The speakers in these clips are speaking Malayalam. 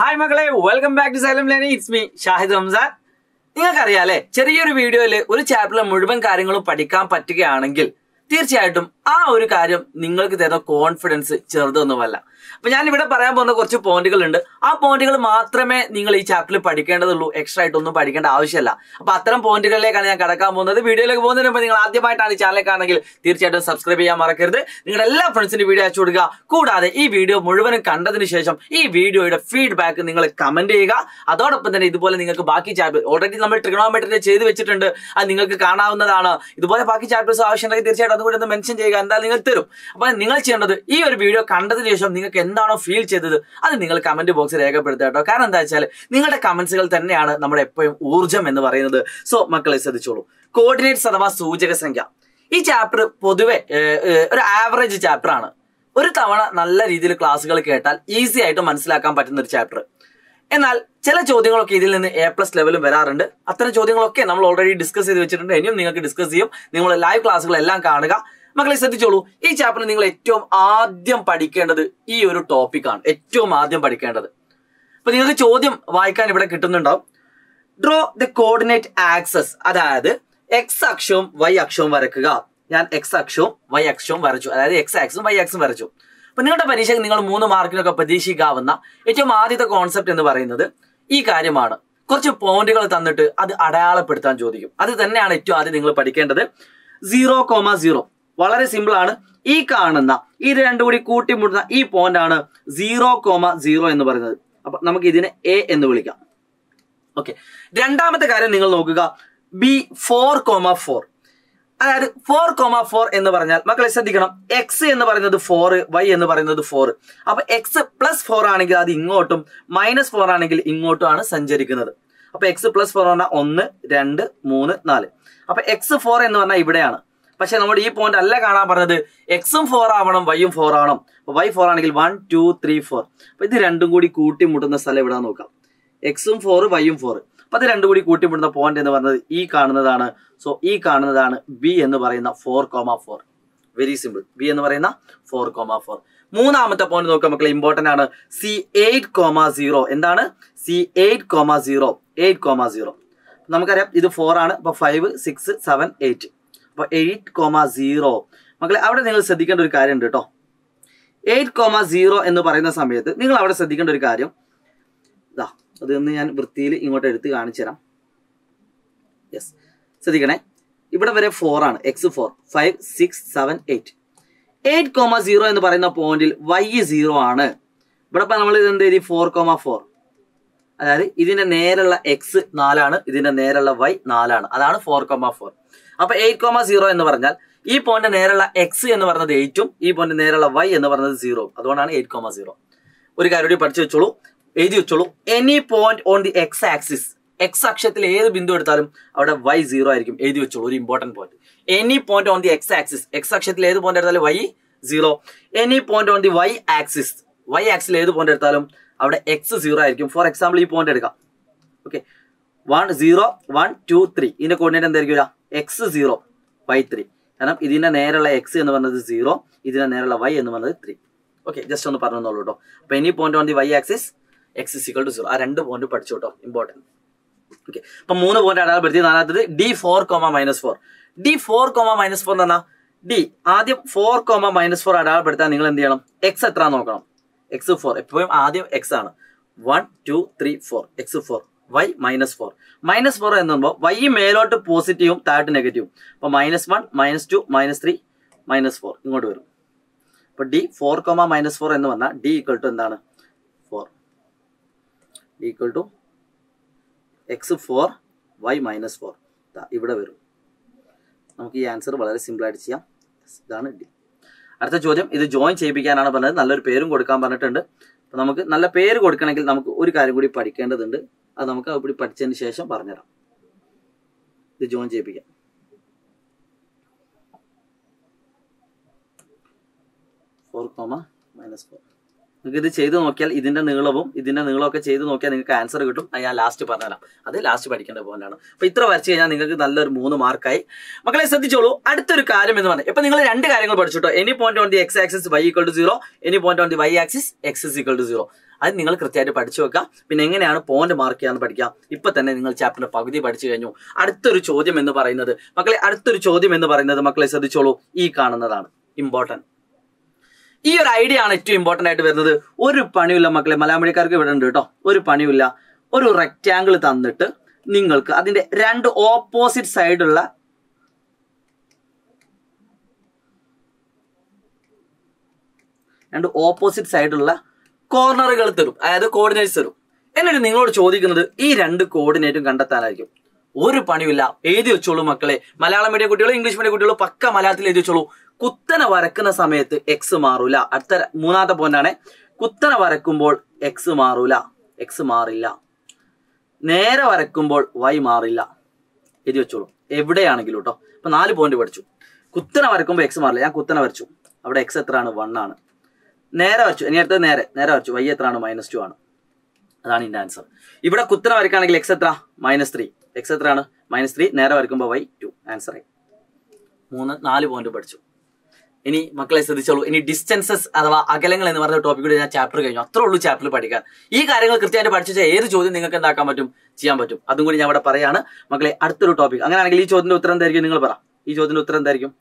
ഹായ് മക്കളെ. Welcome back to Xylem learning it's me Shahid Ramzan നിങ്ങൾക്കറിയാം അല്ലെ ചെറിയൊരു വീഡിയോയിൽ ഒരു ചാപ്റ്ററിലെ മുഴുവൻ കാര്യങ്ങളും പഠിക്കാൻ പറ്റുകയാണെങ്കിൽ തീർച്ചയായിട്ടും ആ ഒരു കാര്യം നിങ്ങൾക്ക് തരുന്ന കോൺഫിഡൻസ് ചെറുതൊന്നുമല്ല. അപ്പൊ ഞാൻ ഇവിടെ പറയാൻ പോകുന്ന കുറച്ച് പോയിന്റുകൾ ഉണ്ട് ആ പോയിന്റുകൾ മാത്രമേ നിങ്ങൾ ഈ ചാപ്റ്ററിൽ പഠിക്കേണ്ടതുള്ളൂ. എക്സ്ട്രാ ആയിട്ടൊന്നും പഠിക്കേണ്ട ആവശ്യമില്ല. അപ്പൊ അത്തരം പോയിന്റുകളിലേക്കാണ് ഞാൻ കടക്കാൻ പോകുന്നത്. വീഡിയോയിലേക്ക് പോകുന്നതിന് മുമ്പ് നിങ്ങൾ ആദ്യമായിട്ടാണ് ഈ ചാനലിലേക്ക് ആണെങ്കിൽ തീർച്ചയായിട്ടും സബ്സ്ക്രൈബ് ചെയ്യാൻ മറക്കരുത്. നിങ്ങളുടെ എല്ലാ ഫ്രണ്ട്സിനും വീഡിയോ അയച്ചു കൊടുക്കുക. കൂടാതെ ഈ വീഡിയോ മുഴുവനും കണ്ടതിന് ശേഷം ഈ വീഡിയോയുടെ ഫീഡ്ബാക്ക് നിങ്ങൾ കമന്റ് ചെയ്യുക. അതോടൊപ്പം തന്നെ ഇതുപോലെ നിങ്ങൾക്ക് ബാക്കി ചാപ്റ്റർ ഓൾറെഡി നമ്മൾ ട്രിഗണോമെട്രിന്റെ ചെയ്ത് വെച്ചിട്ടുണ്ട്. അത് നിങ്ങൾക്ക് കാണാവുന്നതാണ്. ഇതുപോലെ ബാക്കി ചാപ്റ്റേഴ്സ് ആവശ്യമുണ്ടെങ്കിൽ തീർച്ചയായിട്ടും അതുകൂടി ഒന്ന് മെൻഷൻ ചെയ്യുക. എന്തായാലും നിങ്ങൾ തരും. അപ്പൊ നിങ്ങൾ ചെയ്യേണ്ടത് ഈ ഒരു വീഡിയോ കണ്ടതിന് ശേഷം നിങ്ങൾക്ക് എന്താണോ ഫീൽ ചെയ്തത് അത് നിങ്ങൾ കമന്റ് ബോക്സിൽ രേഖപ്പെടുത്തുക കേട്ടോ. കാരണം എന്താ വെച്ചാൽ നിങ്ങളുടെ കമന്റ്സുകൾ തന്നെയാണ് നമ്മുടെ എപ്പോഴും ഊർജം എന്ന് പറയുന്നത്. സോ മക്കളെ ശ്രദ്ധിച്ചോളൂ. കോർഡിനേറ്റ്സ് അഥവാ സൂചക സംഖ്യ. ഈ ചാപ്റ്റർ പൊതുവെ ഒരു ആവറേജ് ചാപ്റ്റർ ആണ്. ഒരു തവണ നല്ല രീതിയിൽ ക്ലാസ്സുകൾ കേട്ടാൽ ഈസി ആയിട്ട് മനസ്സിലാക്കാൻ പറ്റുന്ന ഒരു ചാപ്റ്റർ എന്നാൽ ചില ചോദ്യങ്ങളൊക്കെ ഇതിൽ നിന്ന് എ പ്ലസ് ലെവലും വരാറുണ്ട്. അത്തരം ചോദ്യങ്ങളൊക്കെ നമ്മൾ ഓൾറെഡി ഡിസ്കസ് ചെയ്ത് വെച്ചിട്ടുണ്ട്. ഇനിയും നിങ്ങൾക്ക് ഡിസ്കസ് ചെയ്യും. നിങ്ങൾ ലൈവ് ക്ലാസ്സുകളെല്ലാം കാണുക. മക്കളെ ശ്രദ്ധിച്ചോളൂ ഈ ചാപ്റ്ററിൽ നിങ്ങൾ ഏറ്റവും ആദ്യം പഠിക്കേണ്ടത് ഈ ഒരു ടോപ്പിക്കാണ് ഏറ്റവും ആദ്യം പഠിക്കേണ്ടത്. അപ്പൊ നിങ്ങൾക്ക് ചോദ്യം വായിക്കാൻ ഇവിടെ കിട്ടുന്നുണ്ടാവും. ഡ്രോ ദ കോർഡിനേറ്റ് ആക്സസ് അതായത് എക്സ് അക്ഷവും വൈ അക്ഷവും വരക്കുക ഞാൻ എക്സ് അക്ഷവും വൈ അക്ഷവും വരച്ചു. അതായത് എക്സ് ആക്സും വൈ ആക്സും വരച്ചു. അപ്പൊ നിങ്ങളുടെ പരീക്ഷയ്ക്ക് നിങ്ങൾ മൂന്ന് മാർക്കിനൊക്കെ പ്രതീക്ഷിക്കാവുന്ന ഏറ്റവും ആദ്യത്തെ കോൺസെപ്റ്റ് എന്ന് പറയുന്നത് ഈ കാര്യമാണ്. കുറച്ച് പോയിന്റുകൾ തന്നിട്ട് അത് അടയാളപ്പെടുത്താൻ ചോദിക്കും. അത് തന്നെയാണ് ഏറ്റവും ആദ്യം നിങ്ങൾ പഠിക്കേണ്ടത്. Zero comma zero. വളരെ സിമ്പിൾ ആണ്. ഈ കാണുന്ന ഈ രണ്ടു കൂടി കൂട്ടിമുട്ടുന്ന ഈ പോയിന്റ് ആണ് സീറോ കോമ സീറോ എന്ന് പറയുന്നത്. അപ്പൊ നമുക്ക് ഇതിനെ എ എന്ന് വിളിക്കാം. ഓക്കെ രണ്ടാമത്തെ കാര്യം നിങ്ങൾ നോക്കുക. ബി ഫോർ കോമ ഫോർ അതായത് ഫോർ കോമ ഫോർ എന്ന് പറഞ്ഞാൽ മക്കളെ ശ്രദ്ധിക്കണം. എക്സ് എന്ന് പറയുന്നത് ഫോർ വൈ എന്ന് പറയുന്നത് ഫോർ അപ്പൊ എക്സ് പ്ലസ് ഫോർ ആണെങ്കിൽ അത് ഇങ്ങോട്ടും മൈനസ് ഫോർ ആണെങ്കിൽ ഇങ്ങോട്ടുമാണ് സഞ്ചരിക്കുന്നത്. അപ്പൊ എക്സ് പ്ലസ് ഫോർ പറഞ്ഞാൽ ഒന്ന് രണ്ട് മൂന്ന് നാല്. അപ്പൊ എക്സ് ഫോർ എന്ന് പറഞ്ഞാൽ ഇവിടെയാണ്. പക്ഷെ നമ്മുടെ ഈ പോയിന്റ് അല്ല കാണാൻ പറഞ്ഞത്. എക്സും ഫോർ ആവണം വൈയും ഫോർ ആവണം. അപ്പൊ വൈ ഫോർ ആണെങ്കിൽ വൺ ടു ത്രീ ഫോർ അപ്പൊ ഇത് രണ്ടും കൂടി കൂട്ടിമുട്ടുന്ന സ്ഥലം ഇവിടെ നോക്കാം. എക്സും ഫോർ വൈയും ഫോർ അപ്പൊ അത് രണ്ടും കൂടി കൂട്ടിമുട്ടുന്ന പോയിന്റ് എന്ന് പറയുന്നത് ഈ കാണുന്നതാണ്. സോ ഈ കാണുന്നതാണ് ബി എന്ന് പറയുന്ന four comma four very simple B എന്ന് പറയുന്ന ഫോർ കോമ ഫോർ മൂന്നാമത്തെ പോയിന്റ് നോക്കാം മക്കളെ. ഇമ്പോർട്ടന്റ് ആണ്. സി എയ്റ്റ് കോമ സീറോ എന്താണ്? C eight comma zero eight comma zero നമുക്കറിയാം ഇത് ഫോർ ആണ്. അപ്പൊ ഫൈവ് സിക്സ് സെവൻ എയ്റ്റ് അപ്പൊ എയ്റ്റ് കോമ സീറോ മക്കളെ അവിടെ നിങ്ങൾ ശ്രദ്ധിക്കേണ്ട ഒരു കാര്യം ഉണ്ട് കേട്ടോ. എയ്റ്റ് കോമ സീറോ എന്ന് പറയുന്ന സമയത്ത് നിങ്ങൾ അവിടെ ശ്രദ്ധിക്കേണ്ട ഒരു കാര്യം. ഇതാ അതൊന്ന് ഞാൻ വൃത്തിയിൽ ഇങ്ങോട്ട് എടുത്ത് കാണിച്ചു തരാം. യെസ് ശ്രദ്ധിക്കണേ. ഇവിടെ വരെ ഫോർ ആണ്. X four five six seven eight eight comma zero എന്ന് പറയുന്ന പോയിന്റിൽ വൈ സീറോ ആണ്. ഇവിടെ ഇപ്പൊ നമ്മൾ ഇത് എന്ത് എഴുതി? ഫോർ കോമ ഫോർ അതായത് ഇതിന്റെ നേരെയുള്ള എക്സ് നാലാണ് ഇതിന്റെ നേരെയുള്ള വൈ നാലാണ്. അതാണ് ഫോർ കോമ ഫോർ അപ്പൊ എയ്റ്റ് കോമ സീറോ എന്ന് പറഞ്ഞാൽ ഈ പോയിന്റ് നേരെയുള്ള എക്സ് എന്ന് പറയുന്നത് എയ്റ്റും ഈ പോയിന്റ് നേരെയുള്ള വൈ എന്ന് പറയുന്നത് സീറോ അതുകൊണ്ടാണ് എയ്റ്റ് കോമ സീറോ ഒരു കാര്യം കൂടി പഠിച്ചു വെച്ചോളൂ. എഴുതി വെച്ചോളൂ. Any point on the x axis x അക്ഷത്തിൽ ഏത് ബിന്ദു എടുത്താലും അവിടെ വൈ സീറോ ആയിരിക്കും. എഴുതി വെച്ചോളൂ ഒരു important point any point on the x axis x അക്ഷത്തിൽ ഏത് പോയിന്റ് എടുത്താലും y zero any point on the y axis y axis ഏത് പോയിന്റ് എടുത്താലും അവിടെ എക്സ് സീറോ ആയിരിക്കും. ഫോർ എക്സാമ്പിൾ ഈ പോയിന്റ് എടുക്കാം. Okay one zero one two three ഇതിന്റെ കോർഡിനേറ്റ് എന്തായിരിക്കും എക്സ് സീറോ വൈ ത്രീ കാരണം ഇതിന്റെ നേരെയുള്ള എക്സ് എന്ന് പറഞ്ഞത് സീറോ ഇതിന്റെ നേരെയുള്ള വൈ എന്ന് പറഞ്ഞത് ത്രീ ഓക്കെ ജസ്റ്റ് ഒന്ന് പറഞ്ഞോളൂ കേട്ടോ അപ്പൊ any point on the y axis x is equal to zero ആ രണ്ട് പോയിന്റ് പഠിച്ചു കേട്ടോ ഇമ്പോർട്ടന്റ് ഓക്കെ അപ്പൊ മൂന്ന് പോയിന്റ് അടയാളപ്പെടുത്തി. നാലാമത്തത് D four comma minus four D four comma minus four എന്ന് ഡി ആദ്യം ഫോർ കോമ മൈനസ് ഫോർ അടയാളപ്പെടുത്താൻ നിങ്ങൾ എന്ത് ചെയ്യണം? എക്സ് എത്ര നോക്കണം. എക്സ് ഫോർ എപ്പോഴും ആദ്യം എക്സ് ആണ്. One two three four x four y minus four minus four എന്ന് പറയുമ്പോൾ വൈ മേലോട്ട് പോസിറ്റീവും താഴോട്ട് നെഗറ്റീവും അപ്പൊ minus one minus two minus three minus four ഇങ്ങോട്ട് വരും. അപ്പൊ D four comma minus four എന്ന് പറഞ്ഞാൽ ഡി ഈക്വൽ ടു എന്താണ്? Four D equal to x four y minus four ഇവിടെ വരും. നമുക്ക് ഈ ആൻസർ വളരെ സിമ്പിൾ ആയിട്ട് ചെയ്യാം. ഇതാണ് ഡി അടുത്ത ചോദ്യം ഇത് ജോയിൻ ചെയ്യിപ്പിക്കാനാണ് പറഞ്ഞത്. നല്ലൊരു പേരും കൊടുക്കാൻ പറഞ്ഞിട്ടുണ്ട്. നമുക്ക് നല്ല പേര് കൊടുക്കണമെങ്കിൽ നമുക്ക് ഒരു കാര്യം കൂടി പഠിക്കേണ്ടതുണ്ട്. അത് നമുക്ക് അവിടെ പഠിച്ചതിന് ശേഷം പറഞ്ഞുതരാം. ഇത് ജോയിൻ ചെയ്യിപ്പിക്കാം. ഫോർ കോമ മൈനസ് ഫോർ നിങ്ങൾക്ക് ഇത് ചെയ്ത് നോക്കിയാൽ ഇതിന്റെ നീളവും ഇതിന്റെ നീളമൊക്കെ ചെയ്ത് നോക്കിയാൽ നിങ്ങൾക്ക് ആൻസർ കിട്ടും. അത് ഞാൻ ലാസ്റ്റ് പറഞ്ഞുതരാം. അത് ലാസ്റ്റ് പഠിക്കേണ്ട പോയിന്റാണ് അപ്പൊ ഇത്ര വരച്ച് കഴിഞ്ഞാൽ നിങ്ങൾക്ക് നല്ലൊരു മൂന്ന് മാർക്കായി മക്കളെ ശ്രദ്ധിച്ചോളൂ. അടുത്തൊരു കാര്യം എന്ന് പറഞ്ഞാൽ ഇപ്പൊ നിങ്ങൾ രണ്ട് കാര്യങ്ങൾ പഠിച്ചിട്ടോ any point on the x axis y equal to zero any point on the y axis x is equal to zero അത് നിങ്ങൾ കൃത്യമായിട്ട് പഠിച്ചു വെക്കുക. പിന്നെ എങ്ങനെയാണ് പോയിന്റ് മാർക്ക് ചെയ്യാന്ന് പഠിക്കാം ഇപ്പൊ തന്നെ നിങ്ങൾ ചാപ്റ്ററിന്റെ പകുതി പഠിച്ചു കഴിഞ്ഞു. അടുത്തൊരു ചോദ്യം എന്ന് പറയുന്നത് മക്കളെ അടുത്തൊരു ചോദ്യം എന്ന് പറയുന്നത് മക്കളെ ശ്രദ്ധിച്ചോളൂ. ഈ കാണുന്നതാണ്. ഇമ്പോർട്ടന്റ് ഈ ഒരു ഐഡിയ ആണ് ഏറ്റവും ഇമ്പോർട്ടന്റ് ആയിട്ട് വരുന്നത്. ഒരു പണിയില്ല മക്കളെ. മലയാളിക്കാർക്ക് ഇവിടെ ഉണ്ട് കേട്ടോ. ഒരു പണിയില്ല ഒരു റെക്റ്റാങ്കിൾ തന്നിട്ട് നിങ്ങൾക്ക് അതിന്റെ രണ്ട് ഓപ്പോസിറ്റ് സൈഡുള്ള രണ്ട് ഓപ്പോസിറ്റ് സൈഡുള്ള കോർണറുകൾ തരും. അതായത് കോർഡിനേറ്റ്സ് തരും. എന്നിട്ട് നിങ്ങളോട് ചോദിക്കുന്നത് ഈ രണ്ട് കോർഡിനേറ്റും കണ്ടെത്താനായിരിക്കും. ഒരു പണിയില്ല എഴുതി വെച്ചോളൂ മക്കളെ. മലയാളം മീഡിയം കുട്ടികളും ഇംഗ്ലീഷ് മീഡിയം കുട്ടികളും പക്ക മലയാളത്തിൽ എഴുതി വെച്ചോളൂ. കുത്തനെ വരക്കുന്ന സമയത്ത് എക്സ് മാറൂല. അടുത്ത മൂന്നാമത്തെ മൂന്നാമത്തെ പോയിന്റാണ് കുത്തനെ വരക്കുമ്പോൾ എക്സ് മാറൂല. എക്സ് മാറില്ല. നേരെ വരക്കുമ്പോൾ വൈ മാറില്ല. എഴുതി വെച്ചോളൂ. എവിടെയാണെങ്കിലും കേട്ടോ. ഇപ്പൊ നാല് പോയിന്റ് പഠിച്ചു. കുത്തനെ വരക്കുമ്പോൾ എക്സ് മാറില്ല. ഞാൻ കുത്തനെ വരച്ചു. അവിടെ എക്സ് എത്രയാണ്? വൺ ആണ്. നേരെ വരച്ചു. ഇനി അടുത്തത് നേരെ. നേരെ വരച്ചു. വൈ എത്രയാണ്? മൈനസ് ടു ആണ്. അതാണ് ഇതിന്റെ ആൻസർ ഇവിടെ കുത്തനെ വരക്കുകയാണെങ്കിൽ എക്സ് എത്ര? മൈനസ് ത്രീ എക്സ് എത്രയാണ്? മൈനസ് ത്രീ നേരെ വരക്കുമ്പോൾ വൈ ടു ആൻസർ ആയി മൂന്ന് നാല് പോയിന്റ് പഠിച്ചു. ഇനി മക്കളെ ശ്രദ്ധിച്ചോളൂ. ഇനി ഡിസ്റ്റൻസസ് അഥവാ അകലങ്ങൾ എന്ന് പറഞ്ഞ ടോപ്പിക് കൂടി ഞാൻ ചാപ്റ്റർ കഴിഞ്ഞു. അത്രേ ഉള്ളൂ ചാപ്റ്റർ പഠിക്കാൻ. ഈ കാര്യങ്ങൾ കൃത്യമായിട്ട് പഠിച്ചു ഏത് ചോദ്യം നിങ്ങൾക്ക് എന്താക്കാൻ പറ്റും? ചെയ്യാൻ പറ്റും. അതും കൂടി ഞാൻ ഇവിടെ പറയാണ്. മക്കളെ അടുത്തൊരു ടോപ്പിക് അങ്ങനെയാണെങ്കിൽ ഈ ചോദ്യത്തിന്റെ ഉത്തരം എന്തായിരിക്കും? നിങ്ങൾ പറ. ഈ ചോദ്യത്തിന്റെ ഉത്തരം എന്തായിരിക്കും?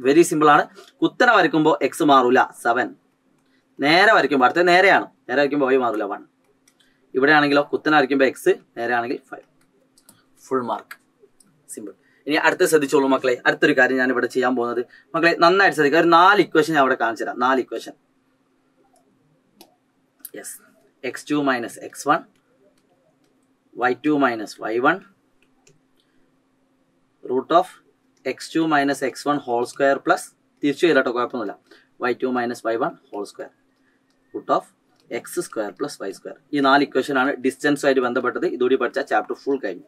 വെരി സിമ്പിൾ ആണ്. കുത്തനെ വരയ്ക്കുമ്പോൾ എക്സ് മാറൂല. സെവൻ നേരെ വരയ്ക്കുമ്പോൾ അടുത്ത നേരെയാണ്. നേരെ വരയ്ക്കുമ്പോൾ വൈ മാറില്ല വൺ ഇവിടെ ആണെങ്കിലോ കുത്തനെ വരയ്ക്കുമ്പോൾ എക്സ് നേരെ ആണെങ്കിൽ ഫൈവ് ഫുൾ മാർക്ക് സിമ്പിൾ ഇനി അടുത്ത ശ്രദ്ധിച്ചോളൂ മക്കളെ. അടുത്തൊരു കാര്യം ഞാൻ ഇവിടെ ചെയ്യാൻ പോകുന്നത്. മക്കളെ നന്നായിട്ട് ശ്രദ്ധിക്കുക. ഒരു നാല് ഇക്വേഷൻ ഞാൻ അവിടെ കാണിച്ചു തരാം. നാല് equation yes x two minus x one y two minus y one root of x two minus x one whole square plus തിരിച്ചു ചെയ്തിട്ടോ കുഴപ്പമൊന്നുമില്ല. Y two minus y one whole square root of x square plus y square ഈ നാല് ഇക്വേഷൻ ആണ് ഡിസ്റ്റൻസുമായിട്ട് ബന്ധപ്പെട്ടത്. ഇതുകൂടി പഠിച്ച ചാപ്റ്റർ ഫുൾ കഴിഞ്ഞു.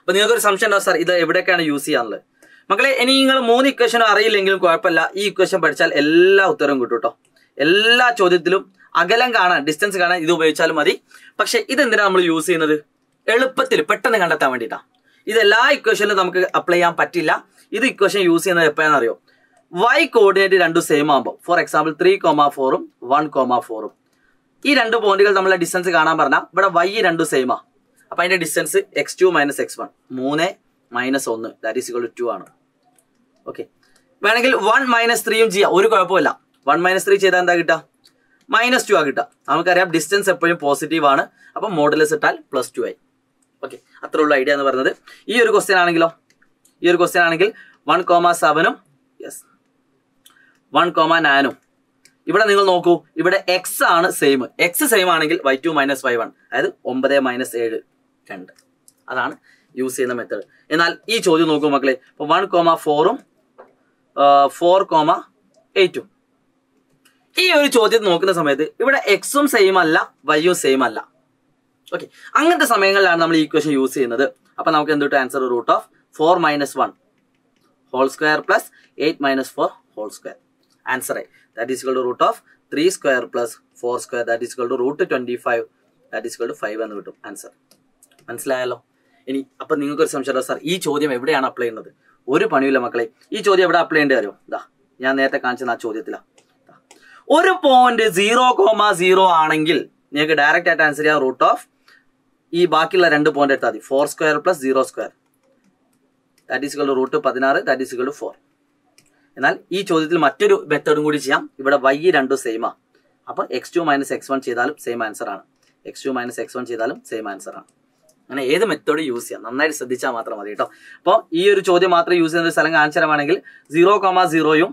അപ്പൊ നിങ്ങൾക്ക് ഒരു സംശയം ഉണ്ടാവും സാർ ഇത് എവിടെയൊക്കെയാണ് യൂസ് ചെയ്യാനുള്ളത്? മക്കളെ ഇനി നിങ്ങൾ മൂന്ന് ഇക്വേഷനും അറിയില്ലെങ്കിലും കുഴപ്പമില്ല. ഈ ഇക്വേഷൻ പഠിച്ചാൽ എല്ലാ ഉത്തരവും കിട്ടും കേട്ടോ എല്ലാ ചോദ്യത്തിലും അകലം കാണാൻ ഡിസ്റ്റൻസ് കാണാൻ ഇത് ഉപയോഗിച്ചാലും മതി. പക്ഷെ ഇതെന്തിനാണ് നമ്മൾ യൂസ് ചെയ്യുന്നത്? എളുപ്പത്തിൽ പെട്ടെന്ന് കണ്ടെത്താൻ വേണ്ടിയിട്ടാണ് ഇത് എല്ലാ ഇക്വേഷനിലും നമുക്ക് അപ്ലൈ ചെയ്യാൻ പറ്റില്ല. ഇത് ഇക്വേഷൻ യൂസ് ചെയ്യുന്നത് എപ്പോഴാണെന്ന് അറിയോ വൈ കോർഡിനേറ്റ് രണ്ടും സെയിം ആകുമ്പോൾ ഫോർ എക്സാമ്പിൾ ത്രീ കോമ ഫോറും വൺ കോമ ഫോറും ഈ രണ്ട് പോയിന്റുകൾ തമ്മിലുള്ള ഡിസ്റ്റൻസ് കാണാൻ പറഞ്ഞാൽ ഇവിടെ വൈ രണ്ടും സെയിമാ അപ്പൊ അതിന്റെ distance x two minus x one മൂന്ന് മൈനസ് ഒന്ന്. ദാറ്റ് ഈസ് ടു ആണ്. ഓക്കെ വേണമെങ്കിൽ വൺ മൈനസ് ത്രീയും ചെയ്യാം. ഒരു കുഴപ്പമില്ല. വൺ മൈനസ് ത്രീ ചെയ്താൽ എന്താ കിട്ടുക? മൈനസ് ടു ആ കിട്ടുക. നമുക്കറിയാം ഡിസ്റ്റൻസ് എപ്പോഴും പോസിറ്റീവ് ആണ്. അപ്പം മോഡലസ് ഇട്ടാൽ പ്ലസ് ടു ആയി. ഓക്കെ അത്ര ഉള്ള ഐഡിയ എന്ന് പറയുന്നത് ഈ ഒരു ക്വസ്റ്റ്യൻ ആണെങ്കിലോ? ഈ ഒരു ക്വസ്റ്റ്യൻ ആണെങ്കിൽ വൺ കോമ സെവനും യെസ് വൺ കോമ നാനും. ഇവിടെ നിങ്ങൾ നോക്കൂ ഇവിടെ എക്സ് ആണ് സെയിം എക്സ് സെയിം ആണെങ്കിൽ y two minus y one അതായത് ഒമ്പത് മൈനസ് ഏഴ് രണ്ട്. അതാണ് യൂസ് ചെയ്യുന്ന മെത്തേഡ് എന്നാൽ ഈ ചോദ്യം നോക്കൂ മക്കളെ ഇപ്പൊ വൺ കോമ ഫോറും ഫോർ കോമ എയ്റ്റും ഈ ഒരു ചോദ്യം നോക്കുന്ന സമയത്ത് ഇവിടെ എക്സും സെയിം അല്ല വൈയും സെയിം അല്ല. ഓക്കെ അങ്ങനത്തെ സമയങ്ങളിലാണ് നമ്മൾ ഈ ഇക്വേഷൻ യൂസ് ചെയ്യുന്നത്. അപ്പൊ നമുക്ക് എന്ത് കിട്ടും answer root of four minus one whole square plus eight minus four whole square answer ആയി. That is equal to root of three square plus four square that is equal to root twenty five that is equal to five എന്ന് കിട്ടും ആൻസർ മനസ്സിലായല്ലോ? ഇനി അപ്പൊ നിങ്ങൾക്ക് ഒരു സംശയം സാർ ഈ ചോദ്യം എവിടെയാണ് അപ്ലൈ ചെയ്യുന്നത്? ഒരു പണിയില്ല മക്കളെ. ഈ ചോദ്യം എവിടെ അപ്ലൈ ചെയ്യേണ്ടി വരും? ഇതാ ഞാൻ നേരത്തെ കാണിച്ചത് ആ ചോദ്യത്തിലാണ് ഒരു പോയിന്റ് സീറോ കോമ സീറോ ആണെങ്കിൽ നിങ്ങൾക്ക് ഡയറക്റ്റ് ആയിട്ട് ആൻസർ ചെയ്യാം റൂട്ട് ഓഫ് ഈ ബാക്കിയുള്ള രണ്ട് പോയിന്റ് എടുത്താൽ മതി. Four square plus zero square that is to root പതിനാറ്. ദാറ്റ് ഈസ് ടു ഫോർ എന്നാൽ ഈ ചോദ്യത്തിൽ മറ്റൊരു മെത്തേഡും കൂടി ചെയ്യാം. ഇവിടെ വൈ രണ്ടും സെയിമാ അപ്പൊ x two minus x one ചെയ്താലും സെയിം ആൻസർ ആണ്. X two minus x one ചെയ്താലും സെയിം ആൻസർ ആണ്. അങ്ങനെ ഏത് മെത്തേഡ് യൂസ് ചെയ്യാം. നന്നായിട്ട് ശ്രദ്ധിച്ചാൽ മാത്രം മതി കേട്ടോ. അപ്പോൾ ഈ ഒരു ചോദ്യം മാത്രം യൂസ് ചെയ്യുന്ന ഒരു സ്ഥലം കാണിച്ചു തരാമാണെങ്കിൽ സീറോ കോമ സീറോയും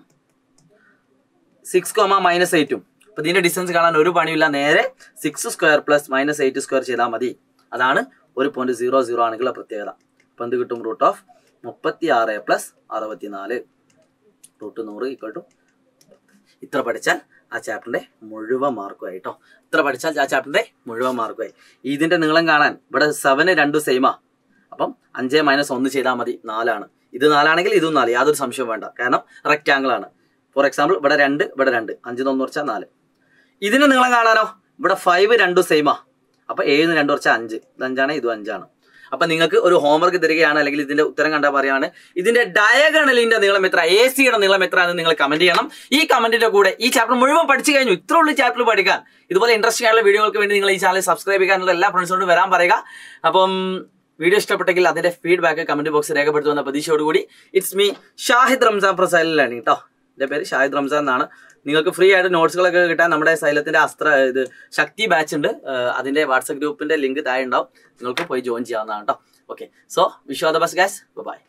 സിക്സ് കോമ മൈനസ് എയ്റ്റും അപ്പൊ ഇതിന്റെ ഡിസ്റ്റൻസ് കാണാൻ ഒരു പണിയില്ല നേരെ six square plus minus eight square ചെയ്താൽ മതി. അതാണ് ഒരു പോയിന്റ് സീറോ സീറോ ആണെങ്കിലുള്ള പ്രത്യേകത. അപ്പൊ എന്ത് കിട്ടും? റൂട്ട് ഓഫ് മുപ്പത്തി ആറ് പ്ലസ് അറുപത്തിനാല്. റൂട്ട് നൂറ് ഈക്വൽ ടു ഇത്ര പഠിച്ചാൽ ആ ചാപ്റ്ററിന്റെ മുഴുവൻ മാർക്കുമായി കേട്ടോ ഇത്ര പഠിച്ചാൽ ആ ചാപ്റ്ററിന്റെ മുഴുവൻ മാർക്കുമായി ഇതിന്റെ നീളം കാണാൻ ഇവിടെ സെവന് രണ്ടും സെയിമാ അപ്പം അഞ്ച് മൈനസ് ഒന്ന് ചെയ്താൽ മതി. നാലാണ്. ഇത് നാലാണെങ്കിൽ ഇതും നാല്. യാതൊരു സംശയവും വേണ്ട. കാരണം റെക്റ്റാങ്കിൾ ആണ്. ഫോർ എക്സാമ്പിൾ ഇവിടെ രണ്ട് ഇവിടെ രണ്ട്. അഞ്ച് ഒന്ന് കുറച്ചാൽ നാല്. ഇതിന് നീളം കാണാനോ? ഇവിടെ ഫൈവ് രണ്ടും സെയിമാ അപ്പൊ ഏഴ് രണ്ട് കുറച്ചാൽ അഞ്ച്. ഇത് അഞ്ചാണ് ഇതും അഞ്ചാണ്. അപ്പൊ നിങ്ങൾക്ക് ഒരു ഹോംവർക്ക് തരികയാണ് അല്ലെങ്കിൽ ഇതിന്റെ ഉത്തരം കണ്ടാൽ പറയാണ്. ഇതിന്റെ ഡയഗണലിന്റെ നീളം എത്ര? എ സിയുടെ നീളം എത്ര എന്ന് നിങ്ങൾ കമന്റ് ചെയ്യണം. ഈ കമന്റിന്റെ കൂടെ ഈ ചാപ്റ്റർ മുഴുവൻ പഠിച്ചു കഴിഞ്ഞു. ഇത്ര ഉള്ളൂ ചാപ്റ്റർ പഠിക്കാൻ. ഇതുപോലെ ഇൻട്രസ്റ്റിംഗ് ആയിട്ടുള്ള വീഡിയോകൾക്ക് വേണ്ടി നിങ്ങൾ ഈ ചാനൽ സബ്സ്ക്രൈബ് ചെയ്യാനുള്ള എല്ലാ ഫ്രണ്ട്സിനോട് വരാൻ പറയുക. അപ്പം വീഡിയോ ഇഷ്ടപ്പെട്ടെങ്കിൽ അതിന്റെ ഫീഡ്ബാക്ക് കമന്റ് ബോക്സിൽ രേഖപ്പെടുത്തുമെന്ന പ്രതീക്ഷയോടുകൂടി. ഇറ്റ്സ് മീ ഷാഹിദ് റംസാൻ പ്രസൈലാണ് കേട്ടോ എന്റെ പേര് ഷാഹിദ് റംസാൻ എന്നാണ്. നിങ്ങൾക്ക് ഫ്രീ ആയിട്ട് നോട്ട്സുകളൊക്കെ കിട്ടാൻ നമ്മുടെ സൈലത്തിന്റെ അസ്ത്ര ഇത് ശക്തി ബാച്ച് ഉണ്ട്. അതിന്റെ വാട്സപ്പ് ഗ്രൂപ്പിന്റെ ലിങ്ക് താഴെ ഉണ്ടാവും. നിങ്ങൾക്ക് പോയി ജോയിൻ ചെയ്യാവുന്നതാണ് കേട്ടോ ഓക്കെ സോ വിഷ് ബസ് ദ ബസ് ഗാസ് ബൈ